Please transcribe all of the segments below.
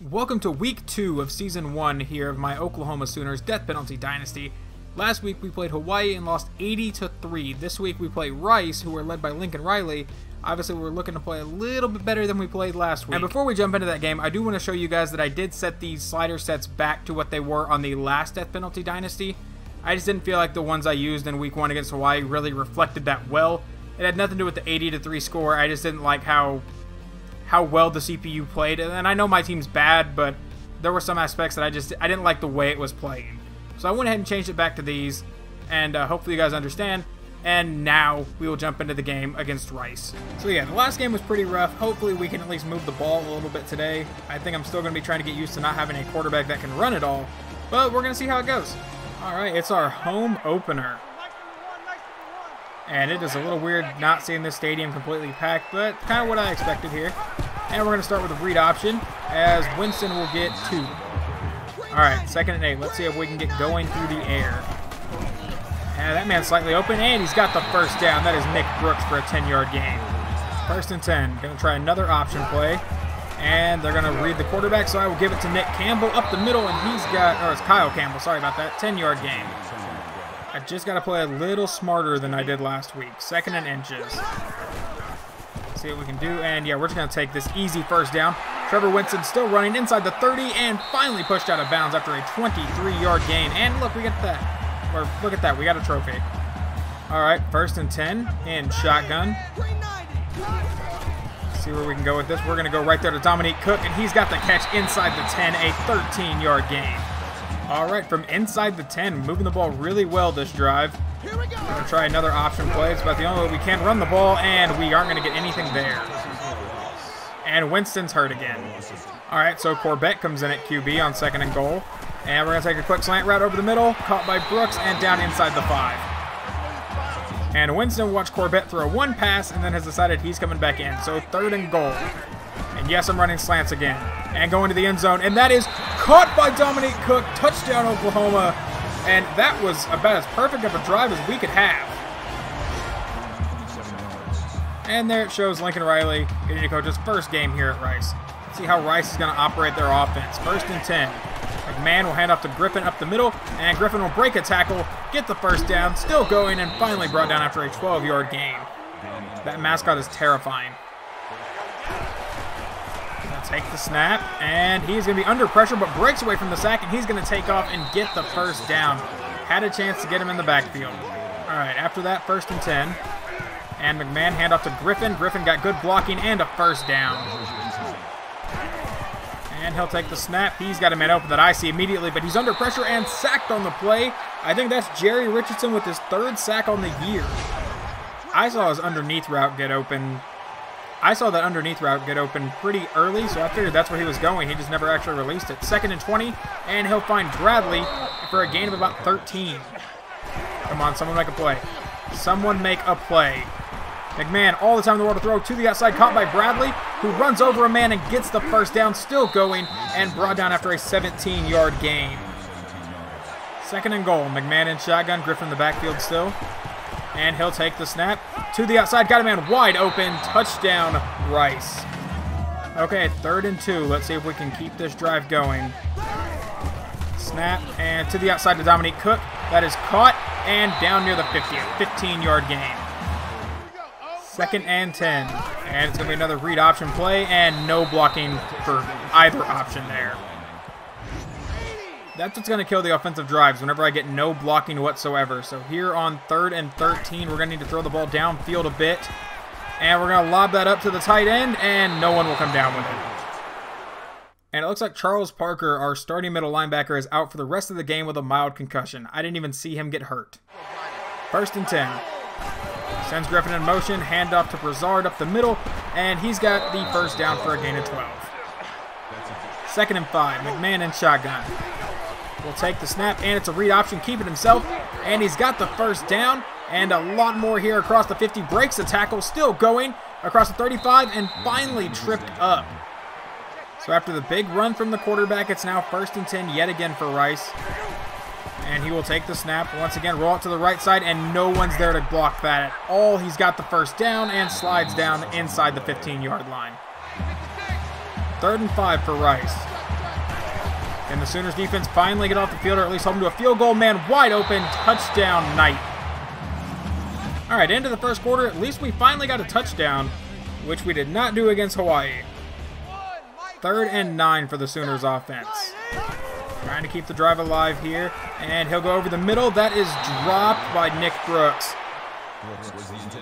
Welcome to week two of season one here of my Oklahoma Sooners Death Penalty Dynasty. Last week we played Hawaii and lost 80 to 3. This week we play Rice, who are led by Lincoln Riley. Obviously, we're looking to play a little bit better than we played last week. And before we jump into that game, I do want to show you guys that I did set these slider sets back to what they were on the last Death Penalty Dynasty. I just didn't feel like the ones I used in week one against Hawaii really reflected that well. It had nothing to do with the 80 to 3 score. I just didn't like how how well the CPU played. And I know my team's bad, but there were some aspects that I just I didn't like the way it was playing. So I went ahead and changed it back to these, and uh, hopefully you guys understand. And now we will jump into the game against Rice. So yeah, the last game was pretty rough. Hopefully we can at least move the ball a little bit today. I think I'm still going to be trying to get used to not having a quarterback that can run it all, but we're going to see how it goes. All right, it's our home opener. And it is a little weird not seeing this stadium completely packed, but kind of what I expected here. And we're going to start with a read option, as Winston will get two. All right, second and eight. Let's see if we can get going through the air. And that man's slightly open, and he's got the first down. That is Nick Brooks for a 10-yard gain. First and 10. Going to try another option play. And they're going to read the quarterback, so I will give it to Nick Campbell up the middle, and he's got, or it's Kyle Campbell, sorry about that, 10-yard gain. I just got to play a little smarter than I did last week. Second and inches. see what we can do. And yeah, we're just going to take this easy first down. Trevor Winston still running inside the 30 and finally pushed out of bounds after a 23-yard gain. And look, we get that. Or look at that. We got a trophy. All right, first and 10 in shotgun. See where we can go with this. We're going to go right there to Dominique Cook, and he's got the catch inside the 10, a 13-yard gain. All right, from inside the 10, moving the ball really well this drive. Here we go. We're to try another option play. It's about the only way we can run the ball, and we aren't going to get anything there. And Winston's hurt again. All right, so Corbett comes in at QB on second and goal. And we're going to take a quick slant route over the middle, caught by Brooks, and down inside the five. And Winston watched Corbett throw one pass and then has decided he's coming back in. So third and goal. And yes, I'm running slants again. And going to the end zone. And that is caught by Dominique Cook. Touchdown, Oklahoma. And that was about as perfect of a drive as we could have. And there it shows Lincoln Riley getting to coach his first game here at Rice. Let's see how Rice is going to operate their offense. First and 10. McMahon will hand off to Griffin up the middle, and Griffin will break a tackle, get the first down, still going, and finally brought down after a 12-yard gain. That mascot is terrifying take the snap, and he's going to be under pressure, but breaks away from the sack, and he's going to take off and get the first down. Had a chance to get him in the backfield. All right, after that, first and 10. And McMahon handoff to Griffin. Griffin got good blocking and a first down. And he'll take the snap. He's got a man open that I see immediately, but he's under pressure and sacked on the play. I think that's Jerry Richardson with his third sack on the year. I saw his underneath route get open I saw that underneath route get open pretty early, so I figured that's where he was going. He just never actually released it. Second and 20, and he'll find Bradley for a gain of about 13. Come on, someone make a play. Someone make a play. McMahon, all the time in the world to throw to the outside, caught by Bradley, who runs over a man and gets the first down, still going, and brought down after a 17-yard gain. Second and goal. McMahon in shotgun, Griffin in the backfield still. And he'll take the snap to the outside. Got a man wide open. Touchdown, Rice. Okay, third and two. Let's see if we can keep this drive going. Snap and to the outside to Dominique Cook. That is caught and down near the 50. 15-yard gain. Second and 10. And it's going to be another read option play and no blocking for either option there. That's what's going to kill the offensive drives whenever I get no blocking whatsoever. So here on third and 13, we're going to need to throw the ball downfield a bit. And we're going to lob that up to the tight end, and no one will come down with it. And it looks like Charles Parker, our starting middle linebacker, is out for the rest of the game with a mild concussion. I didn't even see him get hurt. First and 10. Sends Griffin in motion, handoff to Brazard up the middle, and he's got the first down for a gain of 12. Second and 5. McMahon in shotgun will take the snap, and it's a read option, keep it himself, and he's got the first down, and a lot more here across the 50, breaks the tackle, still going across the 35, and finally tripped up. So after the big run from the quarterback, it's now first and 10 yet again for Rice. And he will take the snap, once again roll it to the right side, and no one's there to block that at all. He's got the first down and slides down inside the 15-yard line. Third and five for Rice. And the Sooners defense finally get off the field, or at least them to a field goal. Man, wide open, touchdown night. All right, end of the first quarter. At least we finally got a touchdown, which we did not do against Hawaii. Third and nine for the Sooners offense. Trying to keep the drive alive here. And he'll go over the middle. That is dropped by Nick Brooks.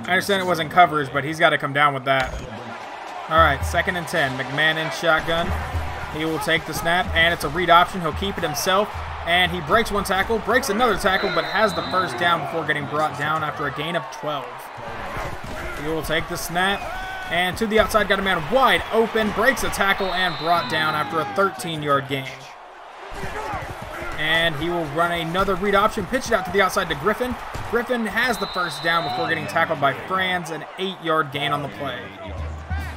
I understand it wasn't coverage, but he's got to come down with that. All right, second and 10. McMahon in shotgun. He will take the snap, and it's a read option. He'll keep it himself, and he breaks one tackle, breaks another tackle, but has the first down before getting brought down after a gain of 12. He will take the snap, and to the outside, got a man wide open, breaks a tackle, and brought down after a 13-yard gain. And he will run another read option, pitch it out to the outside to Griffin. Griffin has the first down before getting tackled by Franz, an eight-yard gain on the play.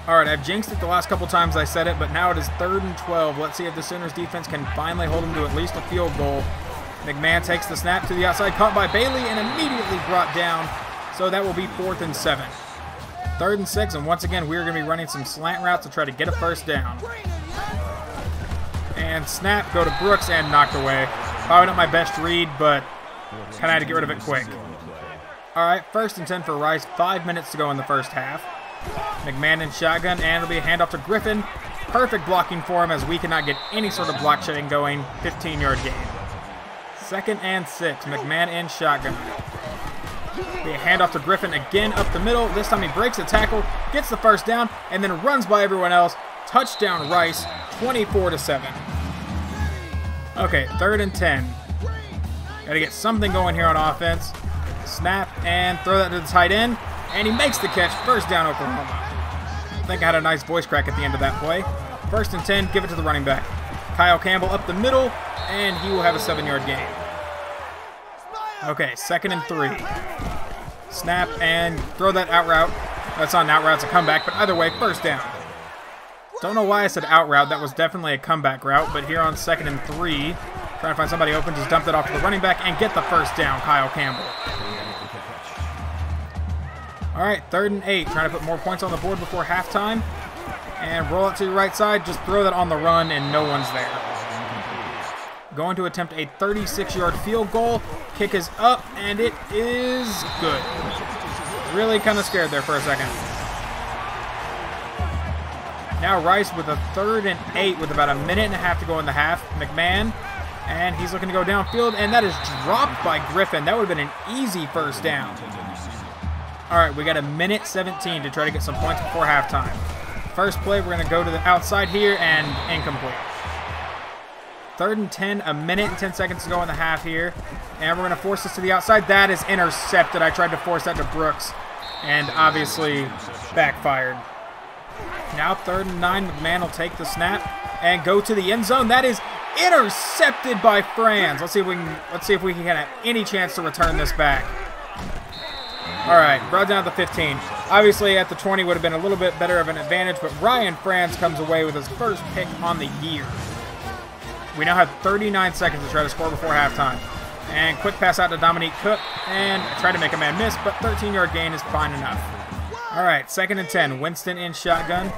All right, I've jinxed it the last couple times I said it, but now it is third and 12. Let's see if the Sooners defense can finally hold them to at least a field goal. McMahon takes the snap to the outside, caught by Bailey, and immediately brought down. So that will be fourth and seven. Third and six, and once again, we're going to be running some slant routes to try to get a first down. And snap, go to Brooks, and knocked away. Probably not my best read, but kind of had to get rid of it quick. All right, first and 10 for Rice. Five minutes to go in the first half. McMahon in shotgun, and it'll be a handoff to Griffin. Perfect blocking for him as we cannot get any sort of block shedding going. 15-yard gain. Second and six. McMahon in shotgun. A handoff to Griffin again up the middle. This time he breaks the tackle, gets the first down, and then runs by everyone else. Touchdown Rice, 24 to 7. Okay, third and 10. Gotta get something going here on offense. Snap and throw that to the tight end. And he makes the catch. First down, Oklahoma. Think I had a nice voice crack at the end of that play. First and 10, give it to the running back. Kyle Campbell up the middle, and he will have a seven-yard gain. Okay, second and three. Snap and throw that out route. That's not an out route, it's a comeback, but either way, first down. Don't know why I said out route. That was definitely a comeback route, but here on second and three, trying to find somebody open, just dump it off to the running back and get the first down, Kyle Campbell. All right, third and eight. Trying to put more points on the board before halftime. And roll it to the right side. Just throw that on the run, and no one's there. Going to attempt a 36-yard field goal. Kick is up, and it is good. Really kind of scared there for a second. Now Rice with a third and eight with about a minute and a half to go in the half. McMahon, and he's looking to go downfield, and that is dropped by Griffin. That would have been an easy first down. All right, we got a minute 17 to try to get some points before halftime. First play, we're going to go to the outside here and incomplete. Third and 10, a minute and 10 seconds to go in the half here. And we're going to force this to the outside. That is intercepted. I tried to force that to Brooks and obviously backfired. Now third and nine, McMahon will take the snap and go to the end zone. That is intercepted by Franz. Let's see if we can let's see if we can have any chance to return this back. All right, brought down to the 15. Obviously, at the 20 would have been a little bit better of an advantage, but Ryan Franz comes away with his first pick on the year. We now have 39 seconds to try to score before halftime. And quick pass out to Dominique Cook, and try to make a man miss, but 13-yard gain is fine enough. All right, second and 10. Winston in shotgun.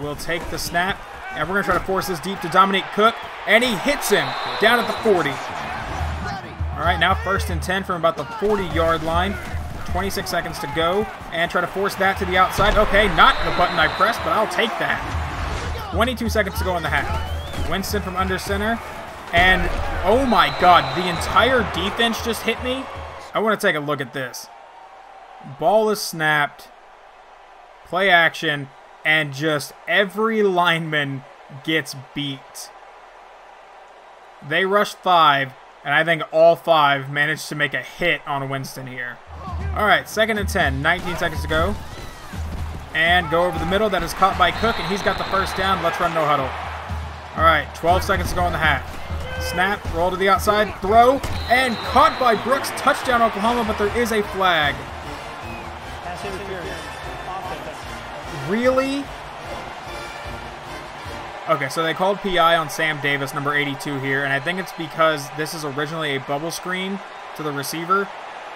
We'll take the snap, and we're going to try to force this deep to Dominique Cook, and he hits him down at the 40. All right, now first and 10 from about the 40-yard line. 26 seconds to go, and try to force that to the outside. Okay, not the button I pressed, but I'll take that. 22 seconds to go in the half. Winston from under center, and oh my god, the entire defense just hit me. I want to take a look at this. Ball is snapped, play action, and just every lineman gets beat. They rushed five, and I think all five managed to make a hit on Winston here. All right, second and 10, 19 seconds to go. And go over the middle. That is caught by Cook, and he's got the first down. Let's run no huddle. All right, 12 seconds to go in the half. Snap, roll to the outside, throw, and caught by Brooks. Touchdown, Oklahoma, but there is a flag. Really? Okay, so they called PI on Sam Davis, number 82 here, and I think it's because this is originally a bubble screen to the receiver,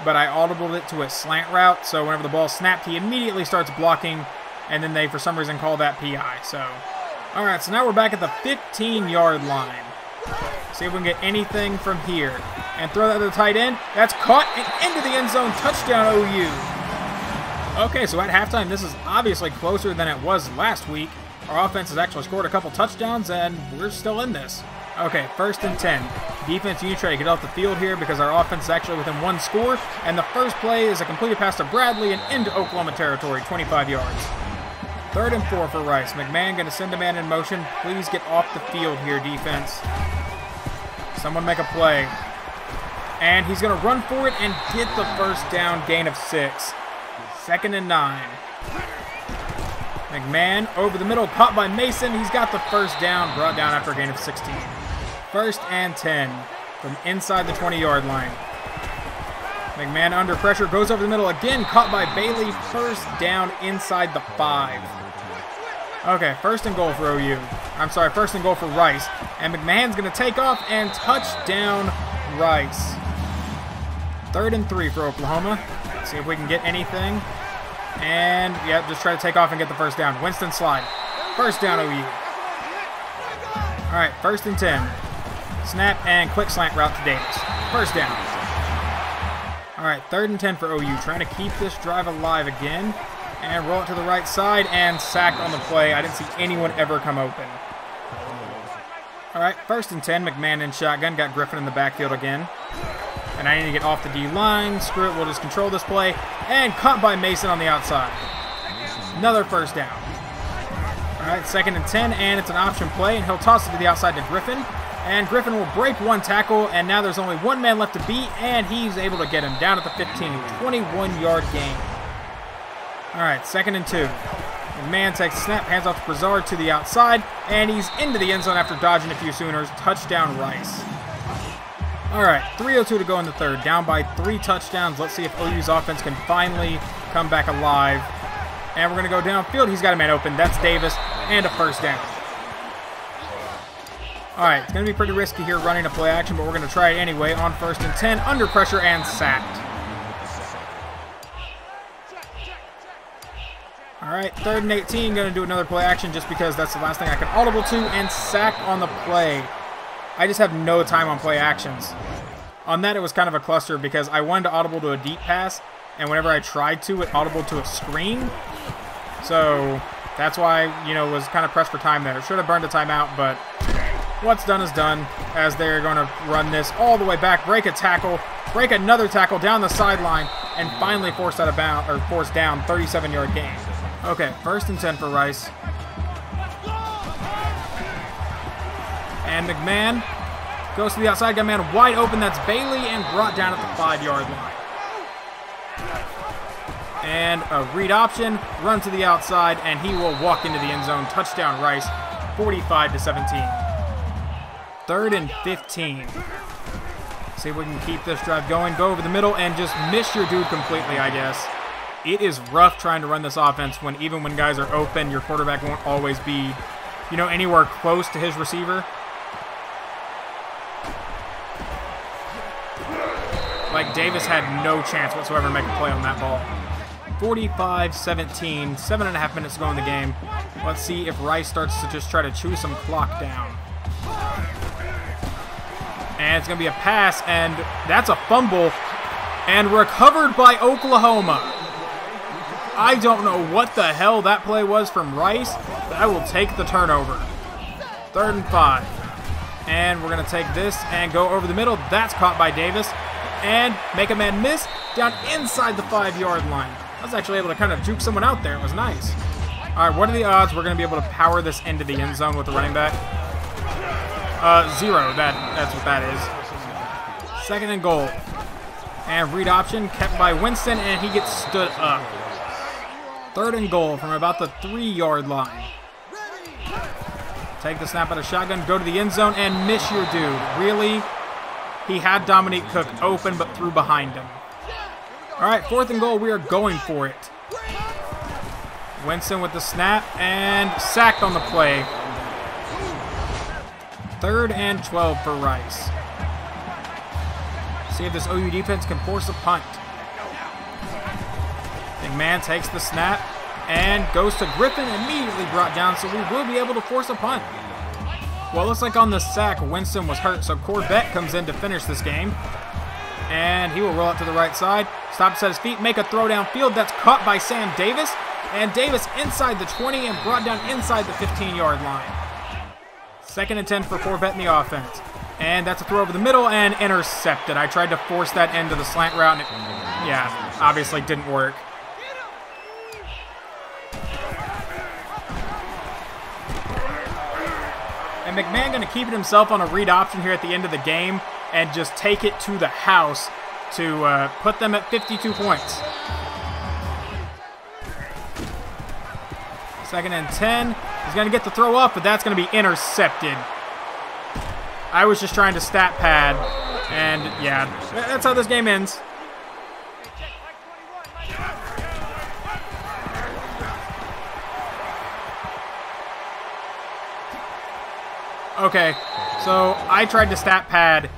but I audibled it to a slant route, so whenever the ball snapped, he immediately starts blocking, and then they, for some reason, call that PI. So, all right, so now we're back at the 15-yard line. See if we can get anything from here. And throw that to the tight end. That's caught and into the end zone. Touchdown OU. Okay, so at halftime, this is obviously closer than it was last week. Our offense has actually scored a couple touchdowns, and we're still in this. Okay, first and 10. Defense, you try to get off the field here because our offense is actually within one score. And the first play is a completed pass to Bradley and into Oklahoma territory, 25 yards. Third and four for Rice. McMahon going to send a man in motion. Please get off the field here, defense. Someone make a play. And he's going to run for it and get the first down gain of six. Second and nine. McMahon over the middle, caught by Mason. He's got the first down, brought down after a gain of 16. First and 10 from inside the 20-yard line. McMahon under pressure, goes over the middle again, caught by Bailey. First down inside the five. Okay, first and goal for OU. I'm sorry, first and goal for Rice. And McMahon's going to take off and touchdown Rice. Third and three for Oklahoma. See if we can get anything. And, yeah, just try to take off and get the first down. Winston slide. First down OU. All right, first and 10. Snap and quick slant route to Davis. First down. All right, third and 10 for OU. Trying to keep this drive alive again. And roll it to the right side and sacked on the play. I didn't see anyone ever come open. All right, first and 10. McMahon in shotgun. Got Griffin in the backfield again. And I need to get off the D line. Screw it, we'll just control this play. And caught by Mason on the outside. Another first down. All right, second and 10, and it's an option play, and he'll toss it to the outside to Griffin. And Griffin will break one tackle, and now there's only one man left to beat, and he's able to get him down at the 15. 21-yard gain. All right, second and two. Man takes snap, hands off to Brazard to the outside, and he's into the end zone after dodging a few Sooners. Touchdown Rice. All right, 3.02 to go in the third. Down by three touchdowns. Let's see if OU's offense can finally come back alive. And we're going to go downfield. He's got a man open. That's Davis. And a first down. All right, it's going to be pretty risky here running a play action, but we're going to try it anyway on first and 10. Under pressure and sacked. All right, third and 18. Going to do another play action just because that's the last thing I can audible to. And sack on the play. I just have no time on play actions. On that, it was kind of a cluster because I wanted to audible to a deep pass, and whenever I tried to, it audible to a screen. So that's why, you know, was kind of pressed for time there. Should have burned a timeout, but what's done is done as they're going to run this all the way back, break a tackle, break another tackle down the sideline, and finally force out of bound or force down 37-yard gain. Okay, first and 10 for Rice. And McMahon goes to the outside, got man wide open. That's Bailey and brought down at the five-yard line. And a read option, run to the outside, and he will walk into the end zone. Touchdown Rice, 45 to 17. Third and 15. See if we can keep this drive going. Go over the middle and just miss your dude completely, I guess. It is rough trying to run this offense when even when guys are open, your quarterback won't always be, you know, anywhere close to his receiver. Like, Davis had no chance whatsoever to make a play on that ball. 45-17, seven and a half minutes to go in the game. Let's see if Rice starts to just try to chew some clock down. And it's going to be a pass, and that's a fumble. And recovered by Oklahoma. I don't know what the hell that play was from Rice, but I will take the turnover. Third and five. And we're going to take this and go over the middle. That's caught by Davis and make a man miss down inside the five-yard line. I was actually able to kind of juke someone out there. It was nice. All right, what are the odds we're going to be able to power this into the end zone with the running back? Uh, zero. That That's what that is. Second and goal. And read option kept by Winston, and he gets stood up. Third and goal from about the three-yard line. Take the snap out of shotgun, go to the end zone, and miss your dude. Really? He had Dominique Cook open, but threw behind him. All right, fourth and goal. We are going for it. Winston with the snap and sacked on the play. Third and 12 for Rice. See if this OU defense can force a punt. McMahon takes the snap and goes to Griffin, immediately brought down, so we will be able to force a punt. Well, looks like on the sack, Winston was hurt, so Corbett comes in to finish this game. And he will roll it to the right side. Stops at his feet, make a throw downfield. That's caught by Sam Davis. And Davis inside the 20 and brought down inside the 15-yard line. Second and 10 for Corbett in the offense. And that's a throw over the middle and intercepted. I tried to force that into the slant route, and it, yeah, obviously didn't work. And McMahon going to keep it himself on a read option here at the end of the game and just take it to the house to uh, put them at 52 points. Second and 10. He's going to get the throw up, but that's going to be intercepted. I was just trying to stat pad, and yeah, that's how this game ends. Okay, so I tried to stat pad,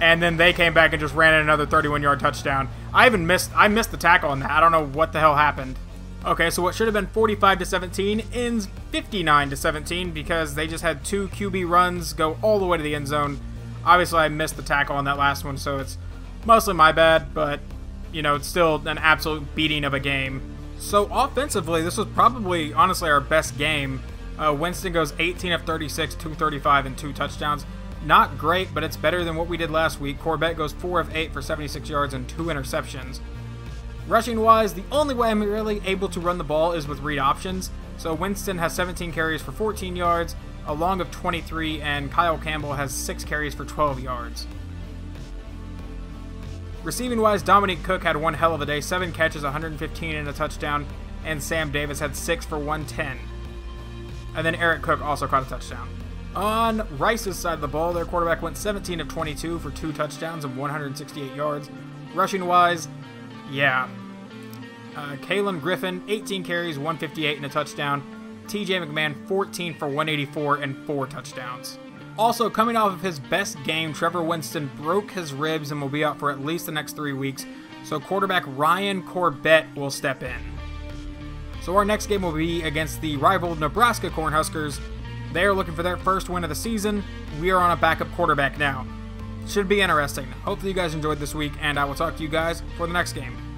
and then they came back and just ran in another 31-yard touchdown. I even missed I missed the tackle on that. I don't know what the hell happened. Okay, so what should have been 45 to 17 ends 59 to 17 because they just had two QB runs go all the way to the end zone. Obviously, I missed the tackle on that last one, so it's mostly my bad, but you know, it's still an absolute beating of a game. So offensively, this was probably honestly our best game. Uh, Winston goes 18 of 36, 235, and two touchdowns. Not great, but it's better than what we did last week. Corbett goes 4 of 8 for 76 yards and two interceptions. Rushing wise, the only way I'm really able to run the ball is with read options. So Winston has 17 carries for 14 yards, a long of 23, and Kyle Campbell has 6 carries for 12 yards. Receiving wise, Dominique Cook had one hell of a day 7 catches, 115, and a touchdown, and Sam Davis had 6 for 110. And then Eric Cook also caught a touchdown. On Rice's side of the ball, their quarterback went 17 of 22 for two touchdowns and 168 yards. Rushing wise, yeah. Uh, Kalen Griffin, 18 carries, 158 and a touchdown. TJ McMahon, 14 for 184 and four touchdowns. Also, coming off of his best game, Trevor Winston broke his ribs and will be out for at least the next three weeks, so quarterback Ryan Corbett will step in. So our next game will be against the rival Nebraska Cornhuskers. They are looking for their first win of the season. We are on a backup quarterback now. Should be interesting. Hopefully you guys enjoyed this week, and I will talk to you guys for the next game.